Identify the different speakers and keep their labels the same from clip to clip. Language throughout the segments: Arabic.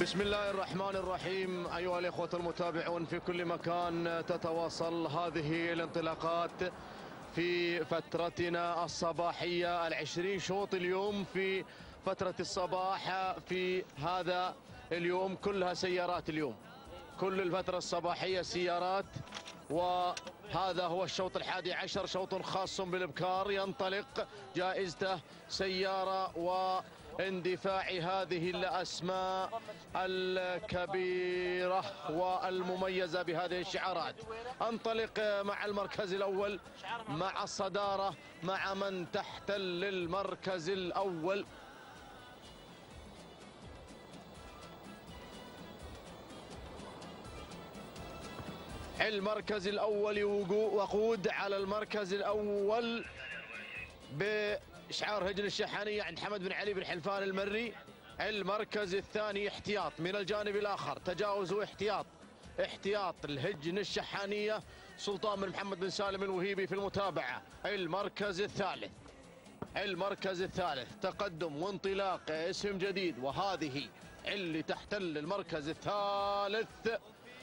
Speaker 1: بسم الله الرحمن الرحيم أيها الإخوة المتابعون في كل مكان تتواصل هذه الانطلاقات في فترتنا الصباحية العشرين شوط اليوم في فترة الصباح في هذا اليوم كلها سيارات اليوم. كل الفترة الصباحية سيارات وهذا هو الشوط الحادي عشر شوط خاص بالإبكار ينطلق جائزته سيارة واندفاع هذه الأسماء الكبيرة والمميزة بهذه الشعارات. انطلق مع المركز الأول مع الصدارة مع من تحتل المركز الأول. المركز الأول وقود على المركز الأول بإشعار هجن الشحانية عند حمد بن علي بن حلفان المري. المركز الثاني احتياط من الجانب الآخر تجاوز واحتياط. احتياط الهجن الشحانية سلطان بن محمد بن سالم الوهيبي في المتابعة. المركز الثالث. المركز الثالث تقدم وانطلاق اسم جديد وهذه اللي تحتل المركز الثالث.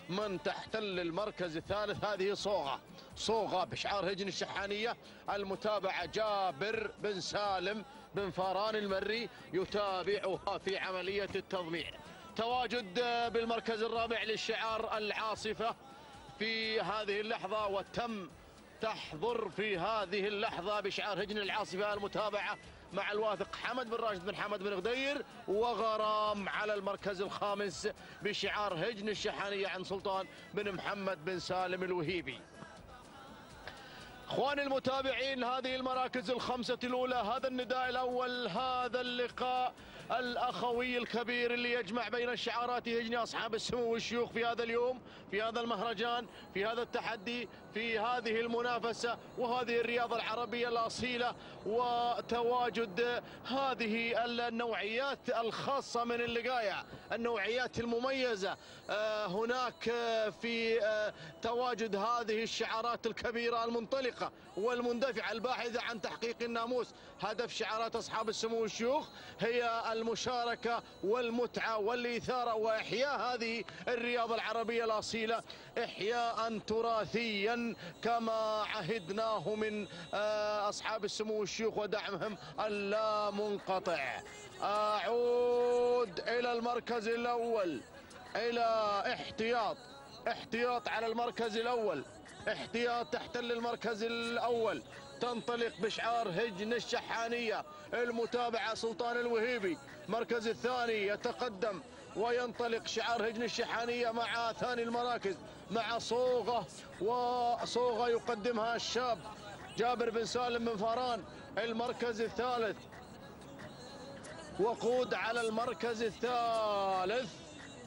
Speaker 1: من تحتل المركز الثالث؟ هذه صوغة. صوغة بشعار هجن الشحانية. المتابعة جابر بن سالم بن فاران المري يتابعها في عملية التضميع. تواجد بالمركز الرابع للشعار العاصفة في هذه اللحظة وتم تحضر في هذه اللحظة بشعار هجن العاصفة المتابعة مع الواثق حمد بن راشد بن حمد بن غدير وغرام على المركز الخامس بشعار هجن الشحانية عن سلطان بن محمد بن سالم الوهيبي. إخواني المتابعين هذه المراكز الخمسة الأولى هذا النداء الأول هذا اللقاء الأخوي الكبير اللي يجمع بين الشعارات يجني أصحاب السمو والشيوخ في هذا اليوم في هذا المهرجان في هذا التحدي في هذه المنافسة وهذه الرياضة العربية الأصيلة وتواجد هذه النوعيات الخاصة من اللقاية النوعيات المميزة. آه، هناك في آه، تواجد هذه الشعارات الكبيرة المنطلقة والمندفعة الباحثة عن تحقيق الناموس. هدف شعارات أصحاب السمو والشيوخ هي المشاركة والمتعة والإثارة وإحياء هذه الرياضة العربية الأصيلة. إحياء تراثيا كما عهدناه من آه، أصحاب السمو والشيوخ ودعمهم اللا منقطع. أعود إلى المركز الأول إلى احتياط احتياط على المركز الأول احتياط تحتل المركز الأول. تنطلق بشعار هجن الشحانية المتابعة سلطان الوهيبي. مركز الثاني يتقدم وينطلق شعار هجن الشحانية مع ثاني المراكز. مع صوغة وصوغة يقدمها الشاب جابر بن سالم بن فاران المركز الثالث. وقود على المركز الثالث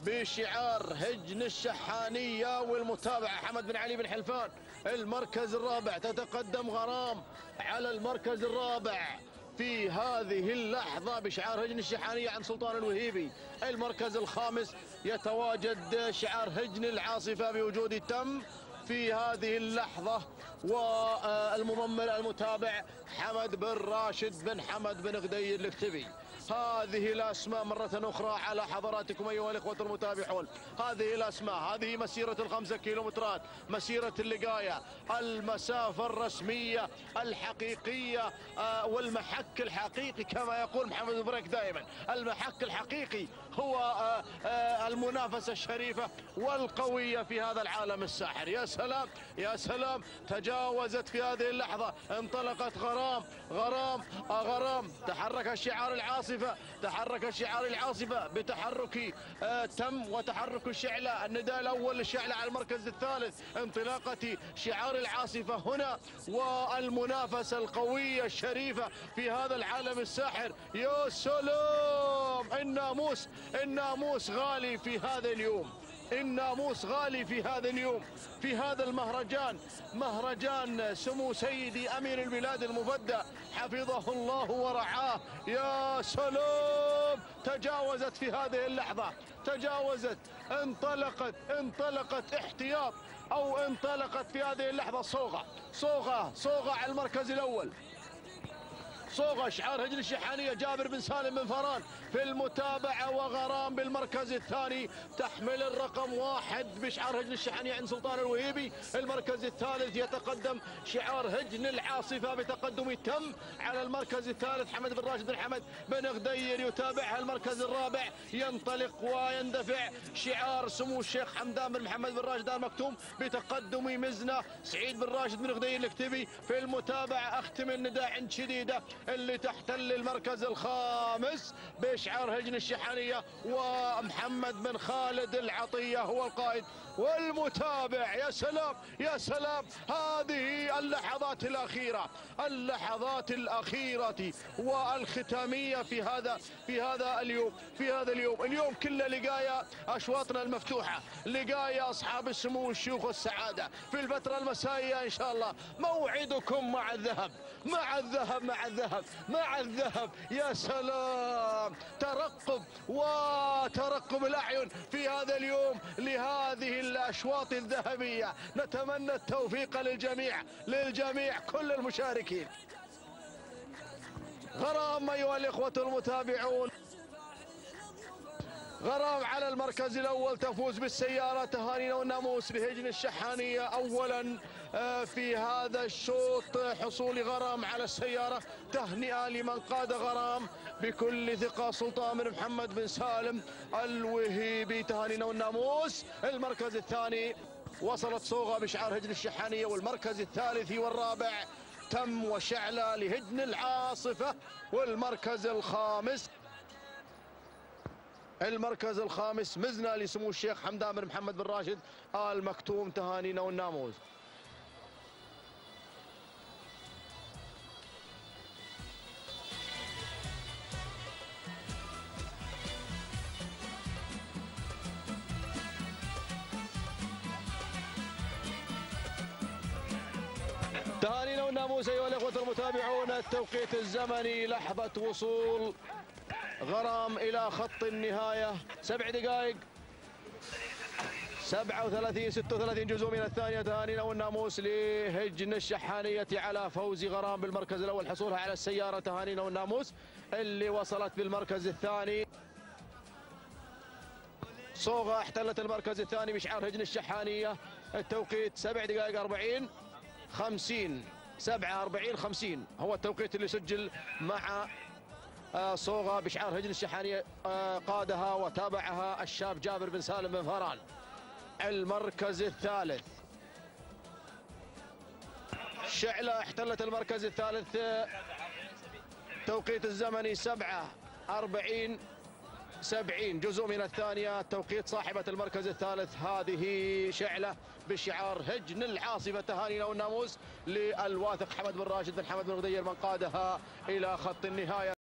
Speaker 1: بشعار هجن الشحانية والمتابعة حمد بن علي بن حلفان. المركز الرابع تتقدم غرام على المركز الرابع. في هذه اللحظة بشعار هجن الشحانية عن سلطان الوهيبي. المركز الخامس يتواجد شعار هجن العاصفة بوجود التم في هذه اللحظة والمضمر المتابع حمد بن راشد بن حمد بن غدير الكتبي هذه الأسماء مرة أخرى على حضراتكم أيها الإخوة المتابعون. هذه الأسماء هذه مسيرة الخمسة كيلومترات مسيرة اللقاية المسافة الرسمية الحقيقية آه، والمحك الحقيقي كما يقول محمد بريك دائما. المحك الحقيقي هو آه، آه، المنافسة الشريفة والقوية في هذا العالم الساحر. يا سلام يا سلام تجاوزت في هذه اللحظة انطلقت غرام غرام غرام. تحرك الشعار العاصفة تحرك الشعار العاصفة بتحرك آه، تم وتحرك الشعلة. النداء الأول للشعلة على المركز الثالث انطلاقة شعار العاصفة هنا والمنافسة القوية الشريفة في هذا العالم الساحر. يا سلام! الناموس الناموس غالي في هذا اليوم. الناموس غالي في هذا اليوم في هذا المهرجان. مهرجان سمو سيدي أمير البلاد المفدى. حفظه الله ورعاه. يا سلام! تجاوزت في هذه اللحظة. تجاوزت. انطلقت. انطلقت احتياط. أو انطلقت في هذه اللحظة صوغة. صوغة. صوغة على المركز الأول. صوغة شعار هجن الشحانية جابر بن سالم بن فران في المتابعة وغرام بالمركز الثاني. تحمل الرقم واحد بشعار هجن الشحانية عند سلطان الوهيبي. المركز الثالث يتقدم شعار هجن العاصفة بتقدم تم على المركز الثالث حمد بن راشد بن حمد بن غدير يتابعها. المركز الرابع ينطلق ويندفع شعار سمو الشيخ حمدان بن محمد بن راشد آل مكتوم بتقدم مزنة. سعيد بن راشد بن غدير الكتبي في المتابعة. أختم النداء عند شديدة. اللي تحتل المركز الخامس بشعار هجن الشحانية ومحمد بن خالد العطية هو القائد. والمتابع يا سلام يا سلام. هذه اللحظات الأخيرة اللحظات الأخيرة والختامية في هذا في هذا اليوم في هذا اليوم. اليوم كله لقايا أشواطنا المفتوحة لقايا أصحاب السمو والشيوخ والسعادة. في الفترة المسائية إن شاء الله موعدكم مع الذهب مع الذهب مع الذهب مع الذهب. يا سلام. ترقب وترقب الأعين في هذا اليوم لهذه الأشواط الذهبية. نتمنى التوفيق للجميع للجميع كل المشاركين. غرام أيها الإخوة المتابعون. غرام على المركز الأول تفوز بالسيارة تهانينا والناموس لهجن الشحانية أولا. في هذا الشوط حصول غرام على السيارة. تهنئة لمن قاد غرام بكل ثقة. سلطان بن محمد بن سالم الوهيبي تهانينا والناموس المركز الثاني وصلت صوغة بشعار هجن الشحانية والمركز الثالث والرابع تم وشعلة لهجن العاصفة والمركز الخامس المركز الخامس مزنا لسمو الشيخ حمدان بن محمد بن راشد آل مكتوم تهانينا والناموس والناموس ايها الاخوه المتابعون التوقيت الزمني لحظة وصول غرام إلى خط النهاية. سبع دقائق. 37 36 جزء من الثانية. تهانينا والناموس لهجن الشحانية على فوز غرام بالمركز الأول. حصولها على السيارة تهانينا والناموس اللي وصلت بالمركز الثاني. صوغة احتلت المركز الثاني بشعار هجن الشحانية. التوقيت 7 دقائق 40 50 47 50 هو التوقيت اللي سجل مع آه، صوغة بشعار هجن الشحانية آه، قادها وتابعها الشاب جابر بن سالم بن فران المركز الثالث. شعلة احتلت المركز الثالث آه، توقيت الزمني 7 40 70 جزء من الثانية. توقيت صاحبة المركز الثالث هذه شعلة بشعار هجن العاصفة تهانينا والناموس للواثق حمد بن راشد بن حمد بن غدير من قادها إلى خط النهاية.